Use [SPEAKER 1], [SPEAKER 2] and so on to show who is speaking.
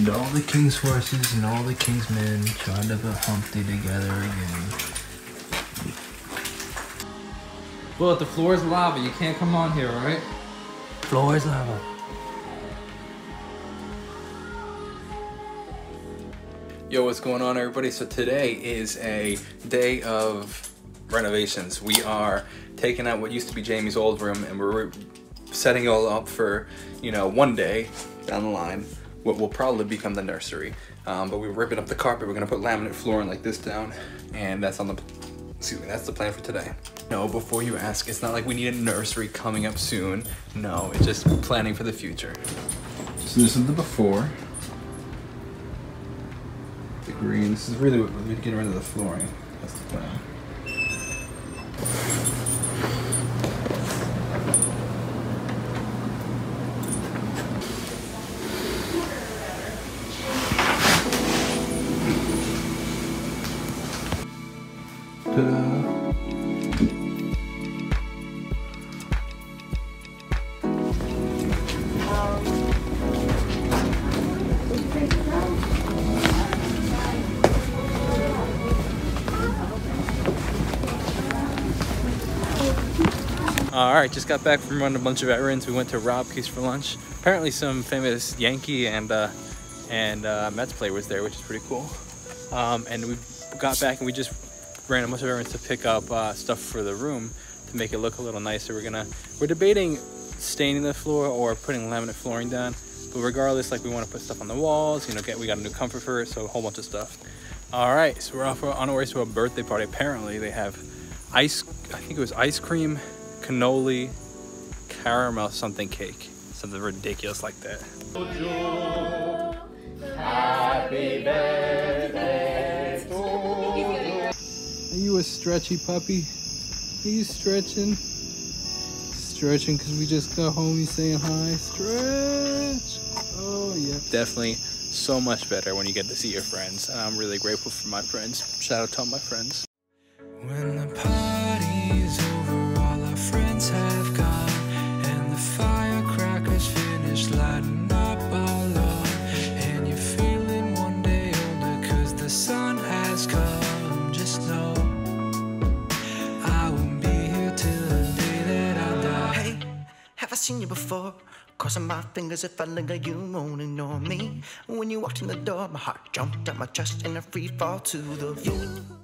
[SPEAKER 1] And all the king's horses and all the king's men tried to put Humpty together again.
[SPEAKER 2] Well, the floor is lava. You can't come on here, alright?
[SPEAKER 1] Floor is lava.
[SPEAKER 2] Yo, what's going on, everybody? So today is a day of renovations. We are taking out what used to be Jamie's old room and we're setting it all up for, you know, one day down the line, what will probably become the nursery. Um, but we're ripping up the carpet. We're gonna put laminate flooring like this down and that's on the, excuse me, that's the plan for today. No, before you ask, it's not like we need a nursery coming up soon. No, it's just planning for the future. So this is the before the green. This is really what we're getting rid of the flooring. That's the plan. All right, just got back from running a bunch of errands. We went to Robke's for lunch. Apparently, some famous Yankee and uh, and uh, Mets player was there, which is pretty cool. Um, and we got back and we just ran a bunch of errands to pick up uh, stuff for the room to make it look a little nicer. We're gonna we're debating staining the floor or putting laminate flooring down. But regardless, like we want to put stuff on the walls. You know, get we got a new comfort for it, so a whole bunch of stuff. All right, so we're off on our way to a birthday party. Apparently, they have ice. I think it was ice cream cannoli caramel something cake something ridiculous like that are you a stretchy puppy? Are you stretching? Stretching because we just got home you saying hi? Stretch! Oh yeah. Definitely so much better when you get to see your friends. And i'm really grateful for my friends. Shout out to all my friends
[SPEAKER 3] seen you before? Crossing my fingers if I linger, you won't ignore me. When you walked in the door, my heart jumped out my chest in a free fall to the floor.